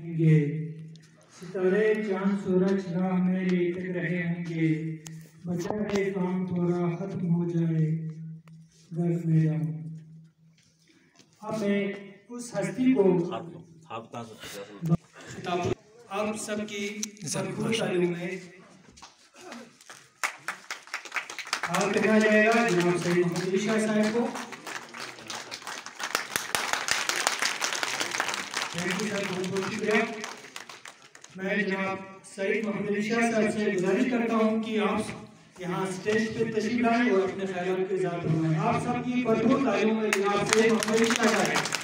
होंगे। सितारे चाँद सूरज राह मेरी तक रहे होंगे बचा है काम थोड़ा खत्म हो जाए। घर मेरा। अब मैं उस हस्ती को आप कहाँ से आप सबकी भरपूर तालीम में हाथ दिखाया जाएगा जनाब सईद मोहम्मद शाह साहब को। थैंक यू सर बहुत बहुत शुक्रिया मैं जनाब सईद मोहम्मद अली शाह साहब से गुजारिश करता हूँ कि आप यहाँ स्टेज पे तशरीफ लाएं और अपने ख्याल के इजाफा फरमाएं आप सबकी भरपूर तालीम में जनाब सईद मोहम्मद अली शाह साहब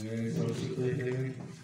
मैं सबसे पहले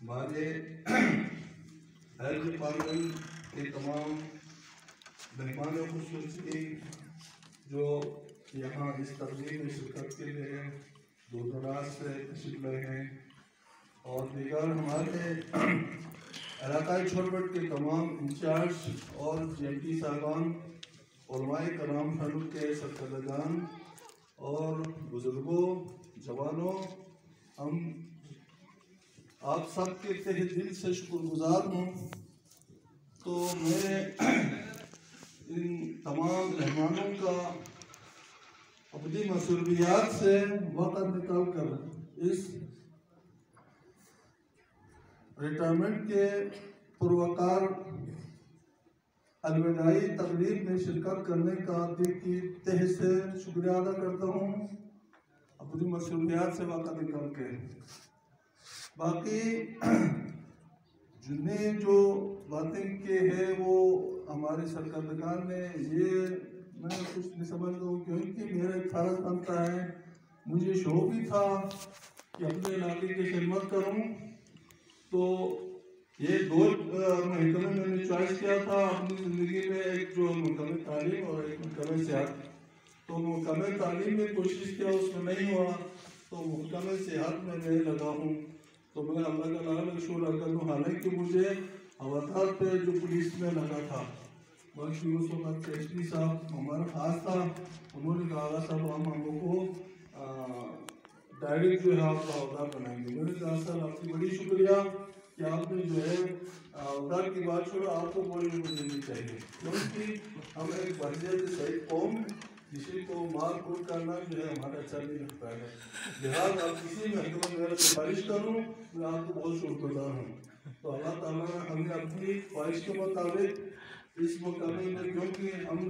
हमारे हेल्थ डिपार्टमेंट के तमाम मेहमान खूबसूरती जो यहाँ इस तकलीफ़ में शिरकत के लिए दूर दराज से तशरीफ़ लाए हैं, और दीगर हमारे इलाकाई छोरबट के तमाम इंचार्ज और जेटी साहबान कराम फरूक के सरकरदान और बुज़ुर्गों, जवानों, हम आप सब के तहे दिल से शुक्रगुजार हूँ। तो मैं इन तमाम मेहमानों का अपनी मसूलियात से वक़्त निकाल कर इस रिटायरमेंट के पुरवकार अलविदाई तकलीफ़ में शिरकत करने का दिल की तह से शुक्रिया अदा करता हूँ। अपनी मसूलियात से वाक़ निकल के। बाकी जिन्हें जो बातें के हैं वो हमारे सरकारदगान ने ये मैं कुछ नहीं समझता हूँ क्योंकि मेरा एक फ़र्ज़ बनता है। मुझे शौक भी था कि अपने इलाके की खिदमत करूँ। तो ये दो महकमे मैंने चॉइस किया था अपनी ज़िंदगी में, एक जो मुकम्मल तालीम और एक मुकम्मल सेहत। तो मुकम्मल तालीम में कोशिश किया, उसमें नहीं हुआ। तो मुकम्मल सेहत में मैं लगा हूँ। तो मैं अल्लाह का नाम अदा करूँ हालाँकि मुझे अवतार पे जो पुलिस में लगा था साहब, हमारा खास था, उन्होंने कहा हम हम लोग को डायरेक्ट जो है आपका अवतार बनाएँगे। मैंने कहा सर आपकी बड़ी शुक्रिया कि आपने जो है अवतार की बात छोड़ो, आपको देनी चाहिए। क्योंकि हम एक सही कौम किसी को मार कूट करना जो है हमारा अच्छा नहीं लगता है। लिहाज आप किसी महकमे में मेरा सिफारिश करूँ, मैं आपको बहुत शुक्रगुजार हूँ। तो अल्लाह ताला ने हमें अपनी ख्वाहिश के मुताबिक इस मुकामी में क्योंकि हम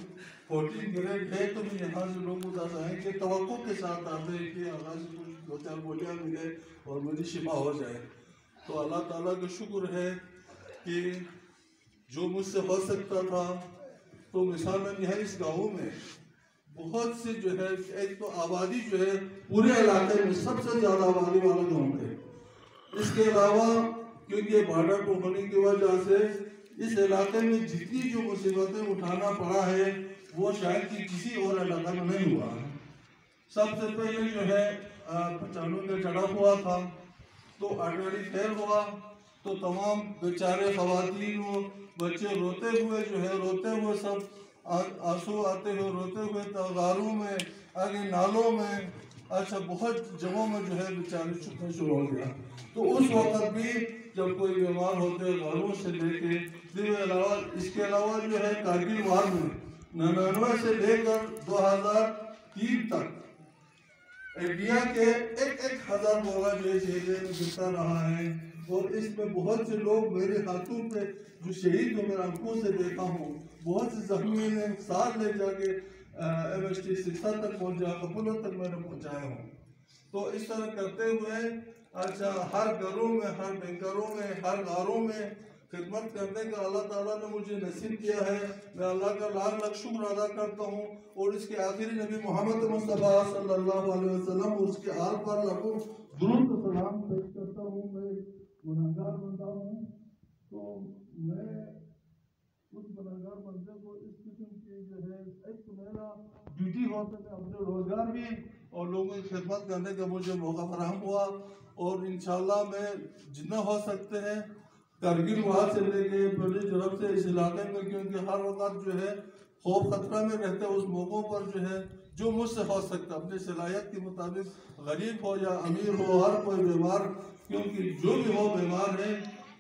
फोर्टीन ग्रेड है तो भी यहाँ से लोग उदास आए कि तवक्को के साथ आते हैं कि अल्लाह से कुछ दो चार बोलियाँ मिले और मुझे शिफा हो जाए। तो अल्लाह ताला का शुक्र है कि जो मुझसे हो सकता था तो मिसाल यहाँ इस गाँव में बहुत से जो है एक तो आबादी जो है, पूरे इलाके में सबसे ज़्यादा आबादी वाला गाँव है इसके अलावा, क्योंकि बॉर्डर पर होने की वजह से इस इलाके में जितनी जो मुसीबतें उठाना पड़ा है, वो शायद कि किसी और इलाका में नहीं हुआ है। सबसे पहले जो है पचानवे में चढ़ा हुआ था तो अटवारी फेल हुआ तो तमाम बेचारे खातन बच्चे रोते हुए जो है, रोते हुए सब आँसू आते हुए रोते हुए तगारों में, आगे नालों में। अच्छा बहुत जगहों में जो है बेचारे छुपना शुरू हो गया तो उस वक्त भी जब कोई बीमार होते घरों से लेके फिर अलावा, इसके अलावा जो है कारगिल वार में निन्यानवे से लेकर दो हज़ार तीन तक, इंडिया के एक एक हज़ार बोला जो है शहीद में गिरता रहा है। और इसमें बहुत से लोग मेरे हाथों पे, जो शहीद को मेरे आँखों से देखा हूँ। बहुत से जख्मी ने साथ ले जाके एम एस टी शिक्षा तक पहुँचा कपूलों तक मैंने पहुँचाया हूँ। तो इस तरह करते हुए अच्छा हर घरों में, हर बैंकरों में, हर गारों में खिदमत करने का अल्लाह ताला ने मुझे नसीब किया है। मैं अल्लाह का लाख लाख शुक्र अदा करता हूँ और इसके आखिरी नबी मोहम्मद मुस्तफ़ा सल्लल्लाहु अलैहि वसल्लम उसके आल पर दुरूद और सलाम पेश करता हूँ। मैं गुनहगार बनता हूँ। तो मैं उस गुनहगार बंदे को इस किस्म की जो है, एक मेरा ड्यूटी है अपने रोज़गार भी और लोगों की खिदमत करने का मुझे मौका फराहम हुआ और इंशाल्लाह मैं जितना हो सकते हैं करगिल वहाँ से लेके पुलिस तरफ़ से इस इलाके में, क्योंकि हर वक्त जो है खौफ खतरा में रहते हैं उस मौक़ों पर जो है, जो मुझसे हो सकता अपनी सलाहियत के मुताबिक गरीब हो या अमीर हो, हर कोई बीमार, क्योंकि जो भी हो, बीमार है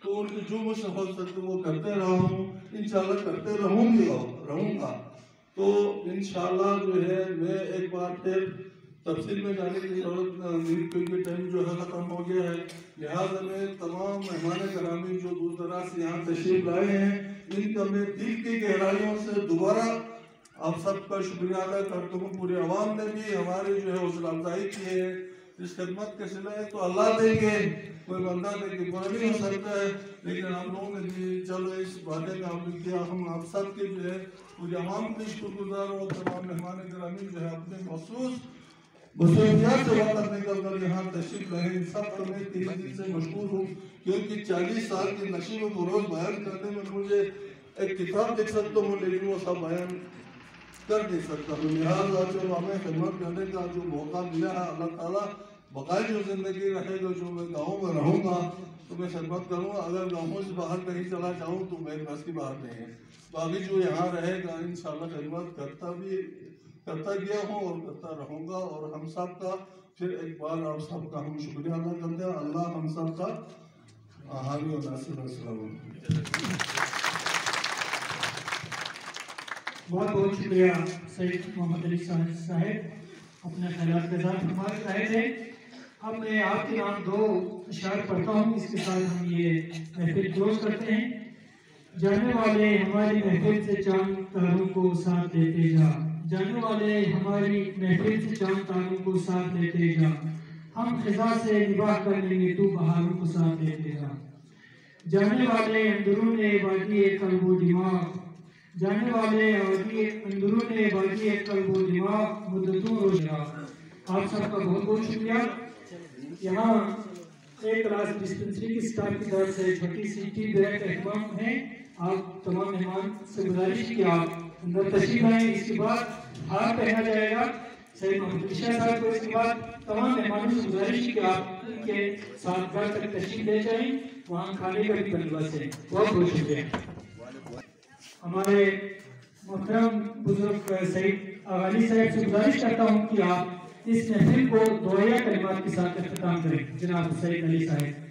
तो उनकी जो मुझसे हो सकते वो करते रहा। हूँ इंशाल्लाह करते रहूँगी रहूँगा। तो इंशाल्लाह जो है, मैं एक बार फिर तफसील में जाने की ज़रूरत नहीं क्योंकि टाइम जो है ख़त्म हो गया है। लिहाजा में तमाम मेहमान करामी जो दूर दराज से यहाँ तशरीफ़ लाए हैं, इनका मैं दिल की गहराइयों से दोबारा आप सबका शुक्रिया अदा करता हूँ। पूरे अवाम ने भी हमारी जो है हौसला अफजाई की है। इस खदमत के सिले तो अल्लाह देंगे। कोई बंदा देंगे बुरा नहीं हो सकता है। लेकिन हम लोगों ने भी चलो, इस बातें का हम किया, हम आप सब के जो है। पूरे अवाम के शुक्रगुजार और तमाम मेहमान ग्रामीण जो है अपने महसूस मसूलियात से वक्त निकल कर यहाँ तशरीफ़ लाए इन सबको मैं तीन दिन से मशहूर हूँ, क्योंकि चालीस साल की नशीब बरोज बयान करने में मुझे एक किताब देख सकता हूँ, लेकिन वो सब बयान कर नहीं सकता हूँ। लिहाजा जो हमें खिदमत करने का जो मौका मिला है, अल्लाह ताला बकाई जो ज़िंदगी रहेगा जो मैं गाँव में रहूँगा तो मैं खिदमत करूँगा, अगर गाँवों से बाहर कहीं चला जाऊँ तो मेरे बस की बात नहीं है। बाकी जो यहाँ रहेगा इन खिदमत करता भी, करता गया हूँ और करता रहूँगा, और हम सब का फिर एक बार आप सबका हम शुक्रिया अदा करते हैं। अल्लाह हम सब का हामी और नासिर बहुत बहुत शुक्रिया सईद मोहम्मद अली साहब अपने ख्याल के साथ हमारे रहे थे अब मैं आपके नाम दो इशार पढ़ता हूँ, इसके साथ हम ये महफिल क्लोज करते हैं। जाने वाले हमारी महफिल से चाँद तारों को साथ देते जा। जाने वाले हमारी महफिल से चाँद तारों को साथ लेते जा। हम खिजा से निबाह कर लेंगे, तू बहारों को साथ लेते जा। जाने वाले अंदरून बाकी कल्बो दिमाग। जाने वाले अंदरून बाकी कल्बो दिमाग। मुद्दतों रोज़गार आप सबका बहुत बहुत शुक्रिया। यहाँ एक क्लास डिस्पेंसरी की स्टाफ की तरफ़ से छोटी सी टी ब्रेक एहतमाम है। आप तमाम मेहमान से गुजारिश की, आप अंदर तशरीफ़ आए इसके बाद हार पहना जाएगा। सही साहब इसके बाद तमाम मेहमानों से गुजारिश की, आप उनके साथ तशरीफ़ ले जाएँ। वहाँ खाने का भी बंदोबस्त है। बहुत बहुत शुक्रिया। हमारे मोहतरम बुज़ुर्ग सईद साहब से गुजारिश करता हूँ कि आप इस महफिल को दो या कलिमात के साथ अख्ताम करें। जनाब सईद अली साहब।